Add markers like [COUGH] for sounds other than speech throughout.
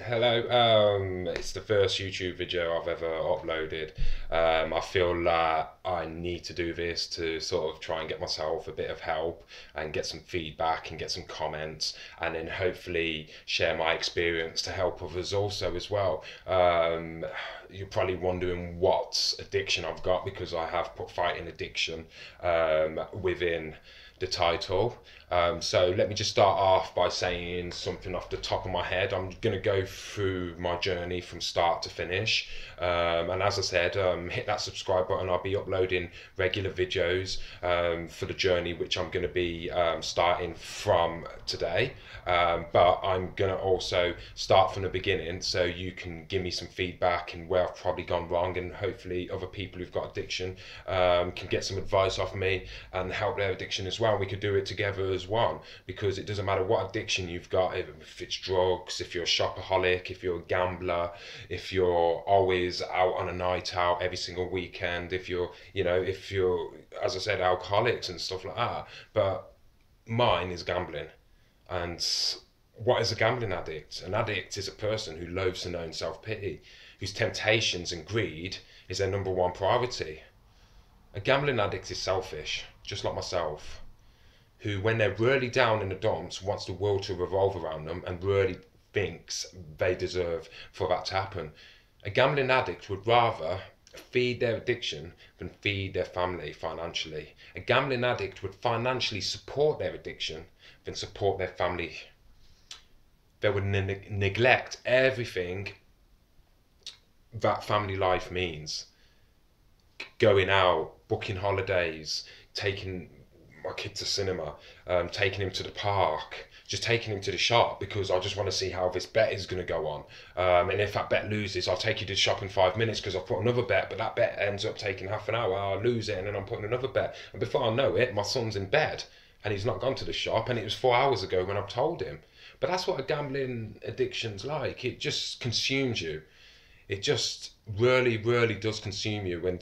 Hello, um, it's the first YouTube video I've ever uploaded. Um, I feel that I need to do this to sort of try and get myself a bit of help and get some feedback and get some comments and then hopefully share my experience to help others also as well. Um, you're probably wondering what addiction I've got because I have put fighting addiction um, within the title. Um, so let me just start off by saying something off the top of my head. I'm going to go through my journey from start to finish. Um, and as I said, um, hit that subscribe button. I'll be uploading regular videos um, for the journey, which I'm going to be um, starting from today. Um, but I'm going to also start from the beginning so you can give me some feedback and where I've probably gone wrong. And hopefully, other people who've got addiction can get some advice off me and help their addiction as well well, we could do it together as one because it doesn't matter what addiction you've got, if it's drugs, if you're a shopaholic, if you're a gambler, if you're always out on a night out every single weekend, if you're, you know, if you're, as I said, alcoholics and stuff like that. But mine is gambling. And what is a gambling addict? An addict is a person who loathes their own self pity, whose temptations and greed is their number one priority. A gambling addict is selfish, just like myself who, when they're really down in the dumps, wants the world to revolve around them and really thinks they deserve for that to happen. A gambling addict would rather feed their addiction than feed their family financially. A gambling addict would financially support their addiction than support their family. They would ne- neglect everything that family life means. Going out, booking holidays, taking my kid to cinema, um, taking him to the park, just taking him to the shop because I just want to see how this bet is going to go on. Um, and if that bet loses, I'll take you to the shop in five minutes because I've put another bet, but that bet ends up taking half an hour. I'll lose it and then I'm putting another bet. And before I know it, my son's in bed and he's not gone to the shop and it was four hours ago when I've told him. But that's what a gambling addiction's like. It just consumes you. It just really, really does consume you. When,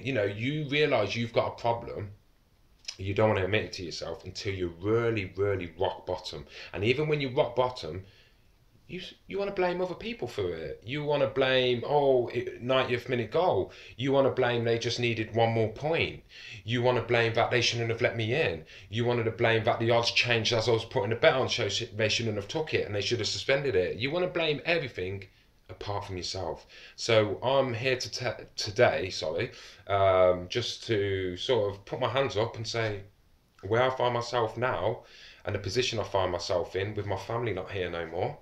you know, you realize you've got a problem you don't want to admit it to yourself until you're really, really rock bottom. And even when you rock bottom, you you want to blame other people for it. You want to blame oh 90th minute goal. You want to blame they just needed one more point. You want to blame that they shouldn't have let me in. You wanted to blame that the odds changed as I was putting the bet on, so they shouldn't have took it and they should have suspended it. You want to blame everything apart from yourself. So I'm here to te- today, sorry, um, just to sort of put my hands up and say where I find myself now and the position I find myself in with my family not here no more.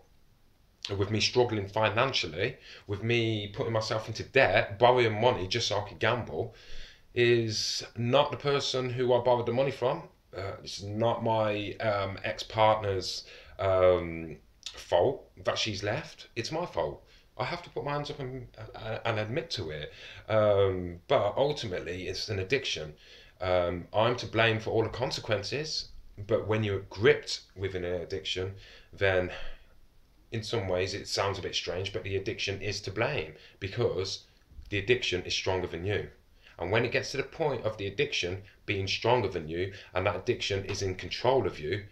With me struggling financially, with me putting myself into debt, borrowing money just so I could gamble, is not the person who I borrowed the money from. Uh, it's not my um, ex partner's um, fault that she's left. It's my fault. I have to put my hands up and, and admit to it. Um, but ultimately, it's an addiction. Um, I'm to blame for all the consequences. But when you're gripped with an addiction, then in some ways it sounds a bit strange, but the addiction is to blame because the addiction is stronger than you. And when it gets to the point of the addiction being stronger than you and that addiction is in control of you,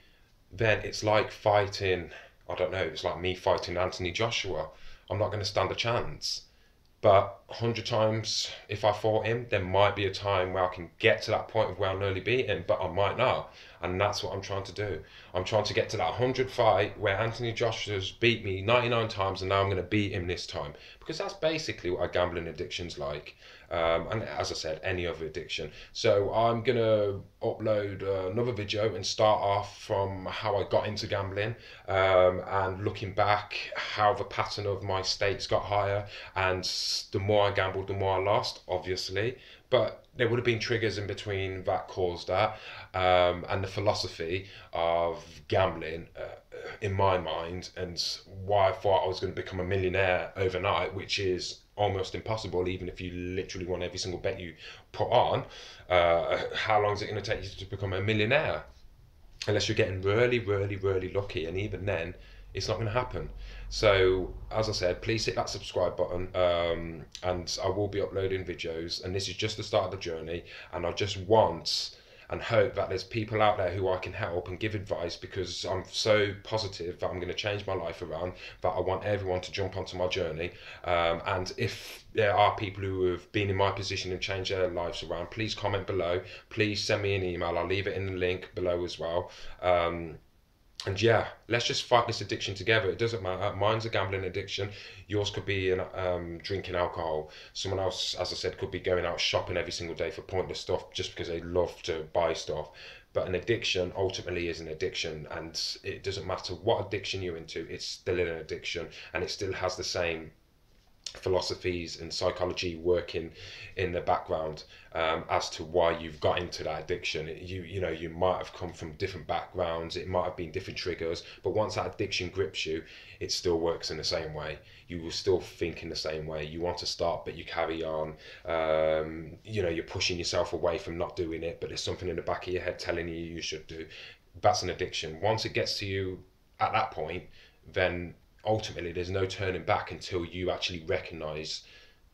then it's like fighting, I don't know, it's like me fighting Anthony Joshua. I'm not going to stand a chance. But 100 times, if I fought him, there might be a time where I can get to that point of where I'll nearly beat him, but I might not. And that's what I'm trying to do. I'm trying to get to that 100 fight where Anthony Joshua's beat me 99 times and now I'm going to beat him this time. Because that's basically what a gambling addiction's like. Um, and as I said, any other addiction. So I'm to upload uh, another video and start off from how I got into gambling um, and looking back how the pattern of my stakes got higher. And the more I gambled, the more I lost, obviously. But there would have been triggers in between that caused that. Um, and the philosophy of gambling uh, in my mind and why I thought I was going to become a millionaire overnight, which is almost impossible, even if you literally won every single bet you put on. Uh, how long is it going to take you to become a millionaire? Unless you're getting really, really, really lucky, and even then, it's not going to happen. So, as I said, please hit that subscribe button, um, and I will be uploading videos. And this is just the start of the journey, and I just want and hope that there's people out there who I can help and give advice because I'm so positive that I'm going to change my life around that I want everyone to jump onto my journey. Um, and if there are people who have been in my position and changed their lives around, please comment below. Please send me an email. I'll leave it in the link below as well. Um, and yeah, let's just fight this addiction together. It doesn't matter. Mine's a gambling addiction. Yours could be an, um, drinking alcohol. Someone else, as I said, could be going out shopping every single day for pointless stuff just because they love to buy stuff. But an addiction ultimately is an addiction, and it doesn't matter what addiction you're into. It's still an addiction, and it still has the same philosophies and psychology working in the background um, as to why you've got into that addiction. You you know you might have come from different backgrounds. It might have been different triggers, but once that addiction grips you, it still works in the same way. You will still think in the same way. You want to stop, but you carry on. Um, you know you're pushing yourself away from not doing it, but there's something in the back of your head telling you you should do. That's an addiction. Once it gets to you at that point, then ultimately there's no turning back until you actually recognize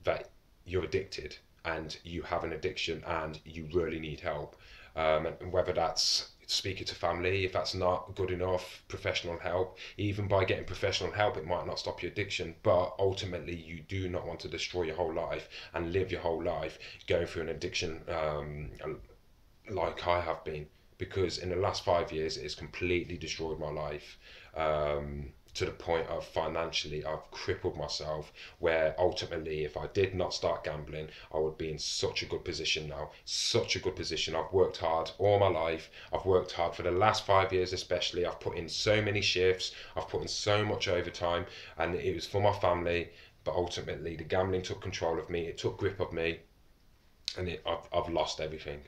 that you're addicted and you have an addiction and you really need help. Um, and whether that's speaking to family if that's not good enough professional help even by getting professional help it might not stop your addiction but ultimately you do not want to destroy your whole life and live your whole life going through an addiction um, like i have been because in the last five years it has completely destroyed my life. Um, to the point of financially I've crippled myself where ultimately if I did not start gambling I would be in such a good position now. Such a good position. I've worked hard all my life. I've worked hard for the last five years especially. I've put in so many shifts. I've put in so much overtime. And it was for my family but ultimately the gambling took control of me. It took grip of me. And it, I've, I've lost everything.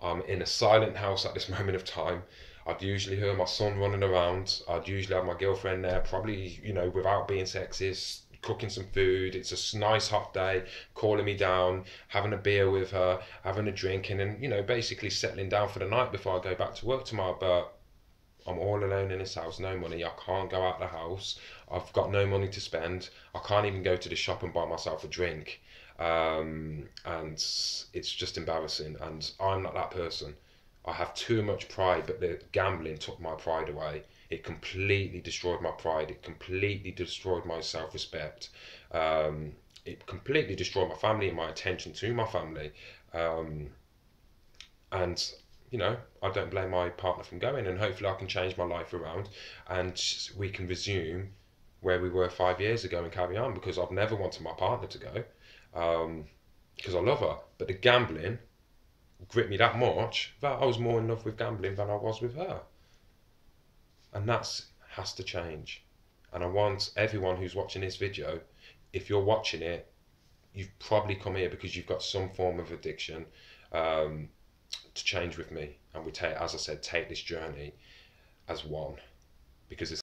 I'm in a silent house at this [LAUGHS] moment of time I'd usually hear my son running around. I'd usually have my girlfriend there, probably, you know, without being sexist, cooking some food. It's a nice hot day, calling me down, having a beer with her, having a drink, and then, you know, basically settling down for the night before I go back to work tomorrow. But I'm all alone in this house, no money. I can't go out of the house. I've got no money to spend. I can't even go to the shop and buy myself a drink. Um, and it's just embarrassing. And I'm not that person. I have too much pride, but the gambling took my pride away. It completely destroyed my pride. It completely destroyed my self respect. Um, it completely destroyed my family and my attention to my family. Um, and you know, I don't blame my partner from going, and hopefully I can change my life around, and we can resume where we were five years ago and carry on. Because I've never wanted my partner to go, because um, I love her. But the gambling gripped me that much that I was more in love with gambling than I was with her. And that has to change. And I want everyone who's watching this video, if you're watching it, you've probably come here because you've got some form of addiction um, to change with me. And we take, as I said, take this journey as one because it's